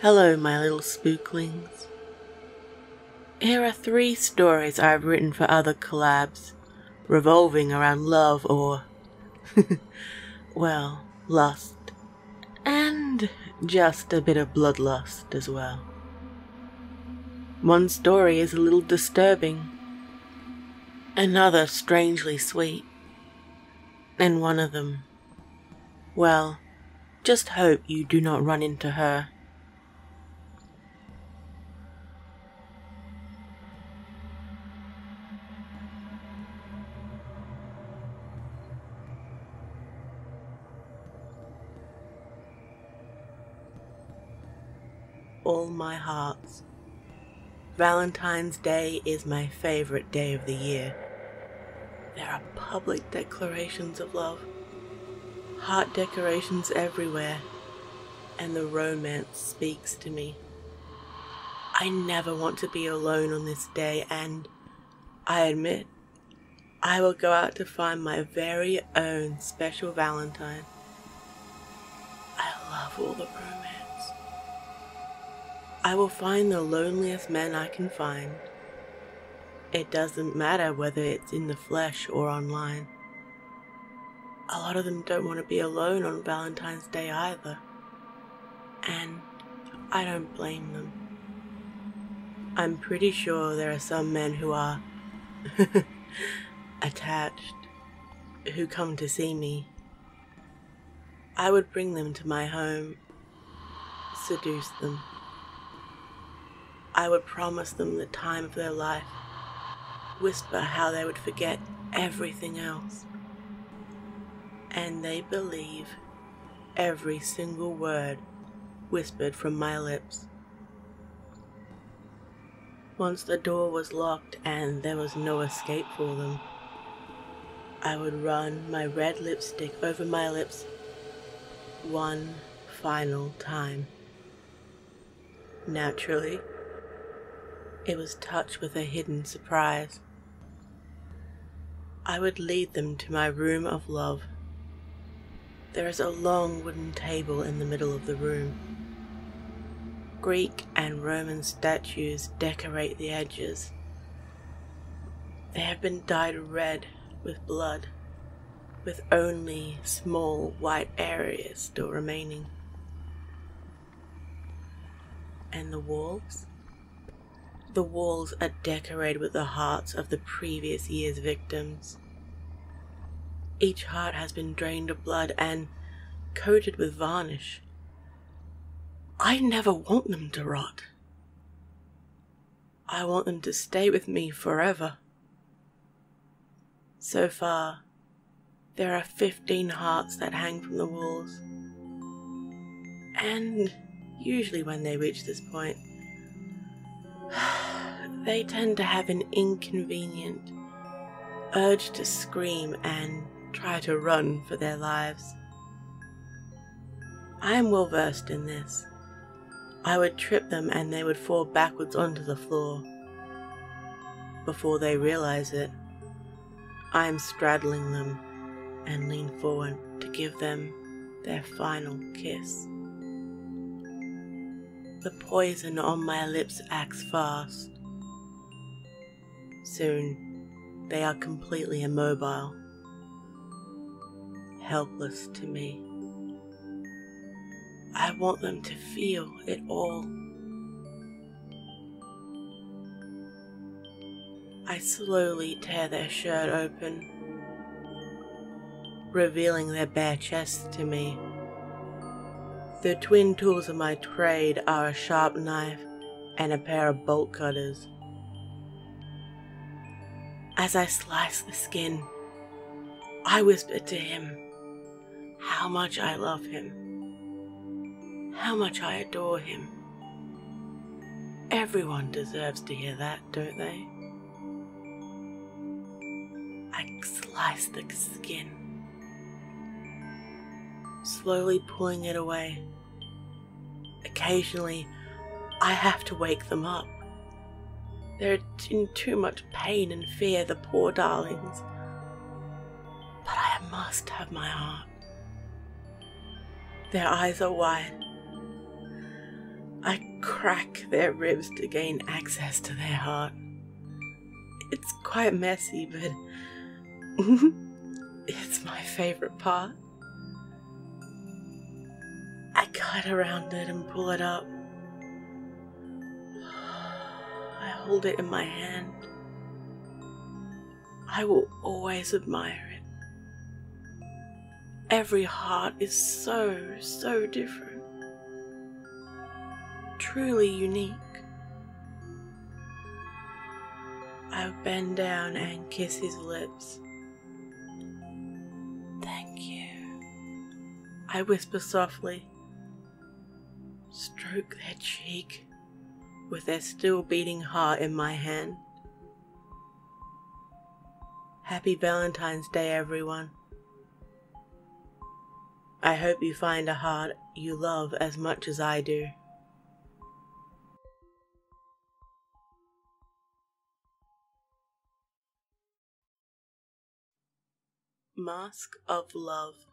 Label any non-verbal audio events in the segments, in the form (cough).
Hello, my little spooklings. Here are three stories I've written for other collabs, revolving around love or, (laughs) well, lust, and just a bit of bloodlust as well. One story is a little disturbing, another strangely sweet, and one of them, well, just hope you do not run into her. All my hearts. Valentine's Day is my favorite day of the year. There are public declarations of love, heart decorations everywhere, and the romance speaks to me. I never want to be alone on this day, and I admit I will go out to find my very own special Valentine. I love all the romance. I will find the loneliest man I can find. It doesn't matter whether it's in the flesh or online. A lot of them don't want to be alone on Valentine's Day either. And I don't blame them. I'm pretty sure there are some men who are (laughs) attached, who come to see me. I would bring them to my home, seduce them. I would promise them the time of their life, whisper how they would forget everything else. And they believe every single word whispered from my lips. Once the door was locked and there was no escape for them, I would run my red lipstick over my lips one final time. Naturally, it was touched with a hidden surprise. I would lead them to my room of love. There is a long wooden table in the middle of the room. Greek and Roman statues decorate the edges. They have been dyed red with blood, with only small white areas still remaining. And the walls? The walls are decorated with the hearts of the previous year's victims. Each heart has been drained of blood and coated with varnish. I never want them to rot. I want them to stay with me forever. So far, there are 15 hearts that hang from the walls. And usually, when they reach this point, (sighs) they tend to have an inconvenient urge to scream and try to run for their lives. I am well versed in this. I would trip them and they would fall backwards onto the floor. Before they realize it, I am straddling them and lean forward to give them their final kiss. The poison on my lips acts fast. Soon, they are completely immobile, helpless to me. I want them to feel it all. I slowly tear their shirt open, revealing their bare chests to me. The twin tools of my trade are a sharp knife and a pair of bolt cutters. As I slice the skin, I whisper to him how much I love him, how much I adore him. Everyone deserves to hear that, don't they? I slice the skin slowly pulling it away. Occasionally, I have to wake them up. They're in too much pain and fear, the poor darlings. But I must have my heart. Their eyes are wide. I crack their ribs to gain access to their heart. It's quite messy, but (laughs) it's my favorite part. I cut around it and pull it up. Hold it in my hand. I will always admire it. Every heart is so, so different. Truly unique. I bend down and kiss his lips. Thank you. I whisper softly. Stroke their cheek with their still beating heart in my hand. Happy Valentine's Day, everyone. I hope you find a heart you love as much as I do. Mask of Love.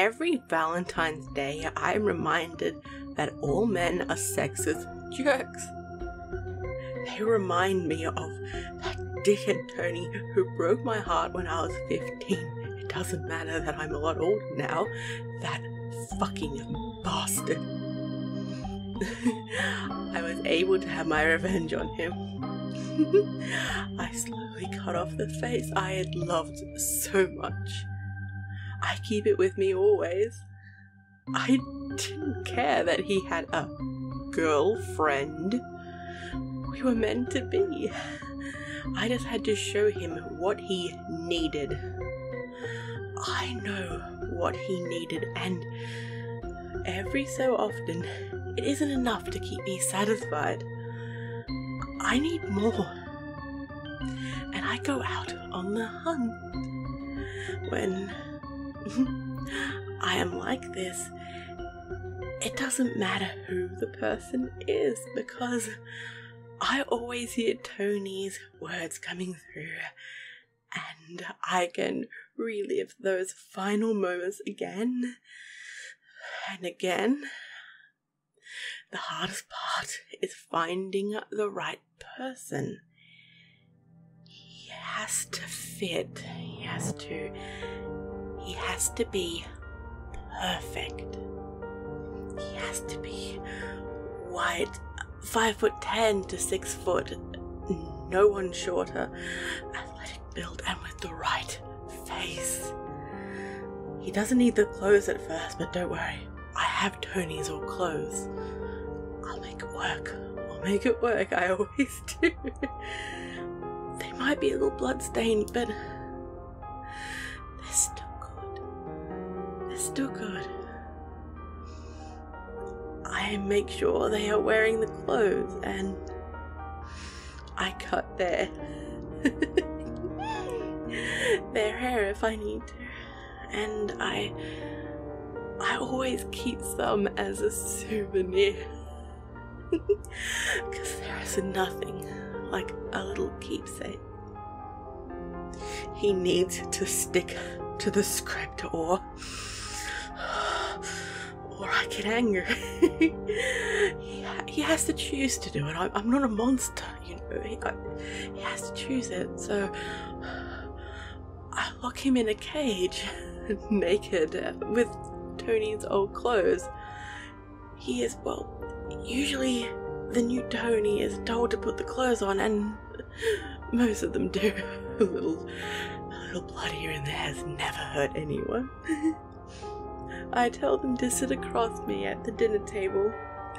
Every Valentine's Day, I'm reminded that all men are sexist jerks. They remind me of that dickhead Tony who broke my heart when I was 15. It doesn't matter that I'm a lot older now. That fucking bastard. (laughs) I was able to have my revenge on him. (laughs) I slowly cut off the face I had loved so much. I keep it with me always. I didn't care that he had a girlfriend. We were meant to be. I just had to show him what he needed. I know what he needed, and every so often, it isn't enough to keep me satisfied. I need more. And I go out on the hunt. When (laughs) I am like this, it doesn't matter who the person is because I always hear Tony's words coming through and I can relive those final moments again and again. The hardest part is finding the right person. He has to fit. He has to. He has to be perfect. He has to be white, five foot ten to six foot, no one shorter, athletic build, and with the right face. He doesn't need the clothes at first, but don't worry, I have Tony's old clothes. I'll make it work. I'll make it work, I (laughs) always do. they might be a little bloodstained, but they're still still good. I make sure they are wearing the clothes and I cut their (laughs) their hair if I need to. And I I always keep some as a souvenir. (laughs) Because there is nothing like a little keepsake. He needs to stick to the script or get angry. he, he has to choose to do it. I, am not a monster, you know. He, I, he has to choose it. So I lock him in a cage, (laughs) naked, with Tony's old clothes. He is, well, usually the new Tony is told to put the clothes on, and (laughs) most of them do. (laughs) a little, a little blood here and there has never hurt anyone. I tell them to sit across me at the dinner table,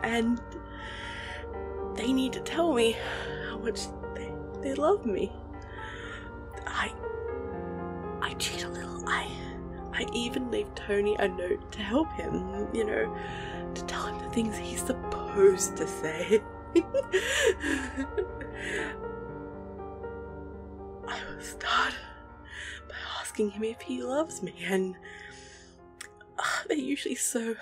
and they need to tell me how much they, they love me. I I cheat a little. I I even leave Tony a note to help him, you know, to tell him the things he's supposed to say. (laughs) I will start by asking him if he loves me, and they're usually so,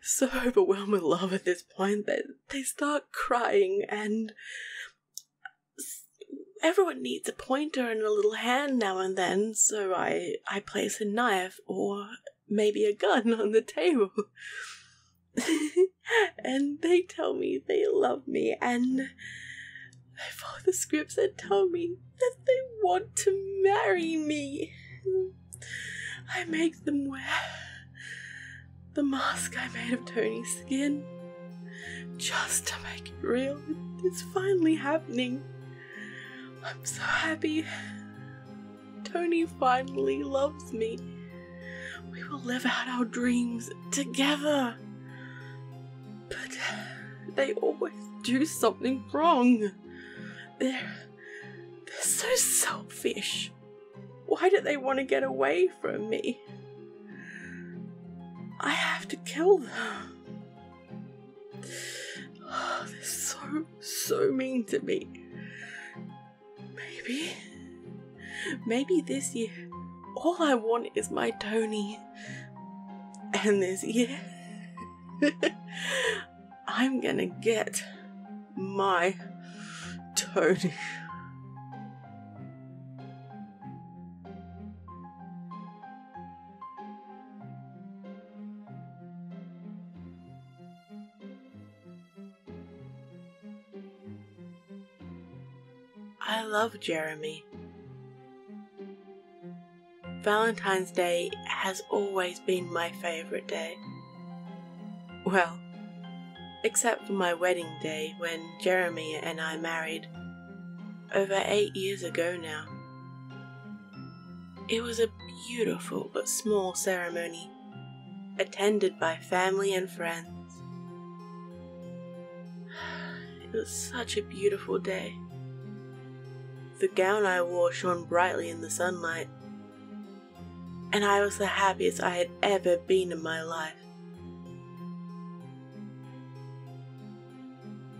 so overwhelmed with love at this point that they start crying and everyone needs a pointer and a little hand now and then, so I, I place a knife or maybe a gun (laughs) on the table. (laughs) and they tell me they love me, and they follow the scripts and tell me that they want to marry me. I make them wear the mask I made of Tony's skin just to make it real. It's finally happening. I'm so happy. Tony finally loves me. We will live out our dreams together. But they always do something wrong. They're, they're so selfish. Why do they want to get away from me? I have to kill them. Oh, they're so, so mean to me. Maybe, maybe this year, all I want is my Tony. And this year, (laughs) I'm gonna get my Tony. Love Jeremy. Valentine's Day has always been my favourite day. Well, except for my wedding day when Jeremy and I married over eight years ago now. It was a beautiful but small ceremony, attended by family and friends. (sighs) It was such a beautiful day. The gown I wore shone brightly in the sunlight, and I was the happiest I had ever been in my life.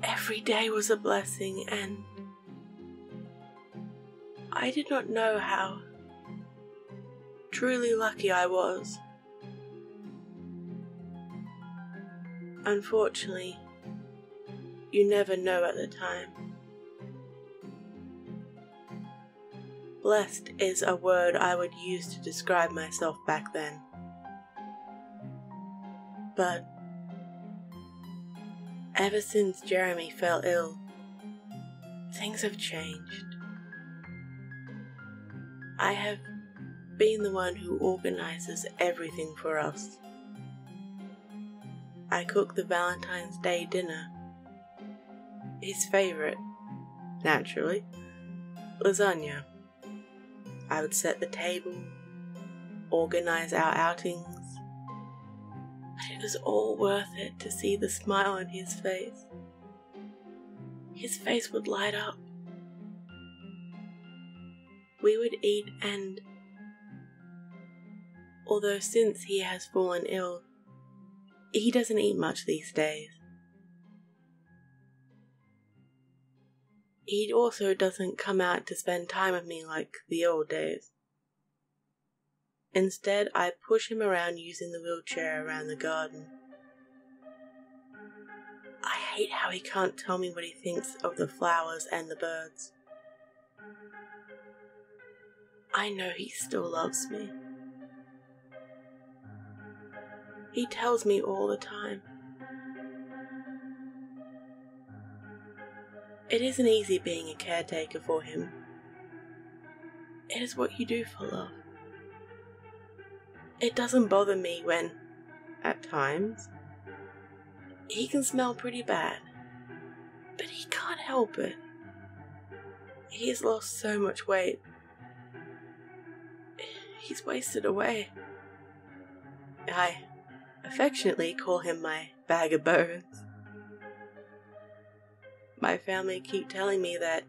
Every day was a blessing, and I did not know how truly lucky I was. Unfortunately, you never know at the time. Blessed is a word I would use to describe myself back then. But ever since Jeremy fell ill, things have changed. I have been the one who organizes everything for us. I cook the Valentine's Day dinner. His favorite, naturally, lasagna. I would set the table, organize our outings. But it was all worth it to see the smile on his face. His face would light up. We would eat, and although since he has fallen ill, he doesn't eat much these days. He also doesn't come out to spend time with me like the old days. Instead, I push him around using the wheelchair around the garden. I hate how he can't tell me what he thinks of the flowers and the birds. I know he still loves me. He tells me all the time. It isn't easy being a caretaker for him. It is what you do for love. It doesn't bother me when, at times, he can smell pretty bad, but he can't help it. He has lost so much weight. He's wasted away. I affectionately call him my bag of bones my family keep telling me that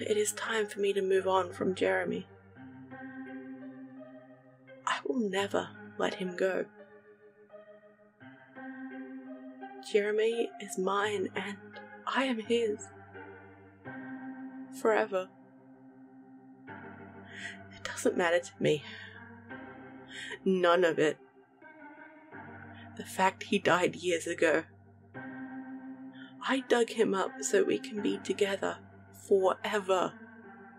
it is time for me to move on from Jeremy. I will never let him go. Jeremy is mine and I am his. Forever. It doesn't matter to me. None of it. The fact he died years ago I dug him up so we can be together forever.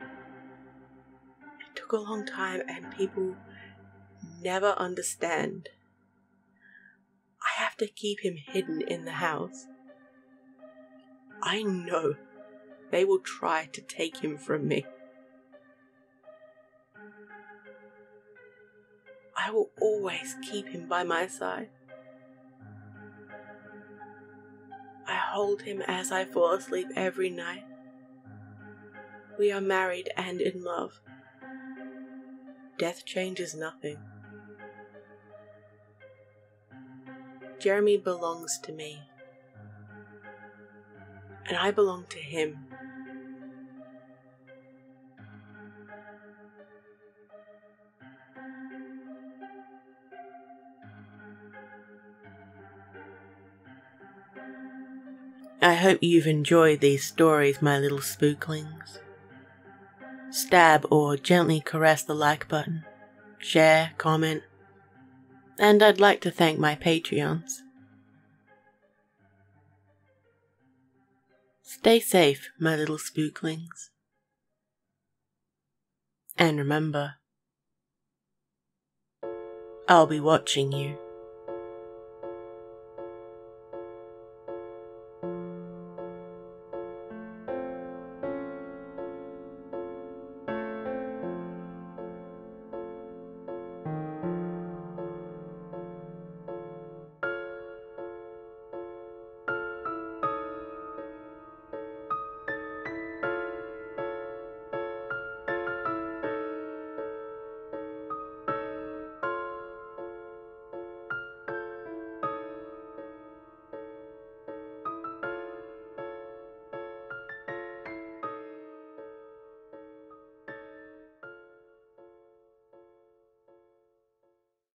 It took a long time and people never understand. I have to keep him hidden in the house. I know they will try to take him from me. I will always keep him by my side. I hold him as I fall asleep every night. We are married and in love. Death changes nothing. Jeremy belongs to me, and I belong to him. Hope you've enjoyed these stories, my little spooklings. Stab or gently caress the like button, share, comment, and I'd like to thank my Patreons. Stay safe, my little spooklings. And remember, I'll be watching you.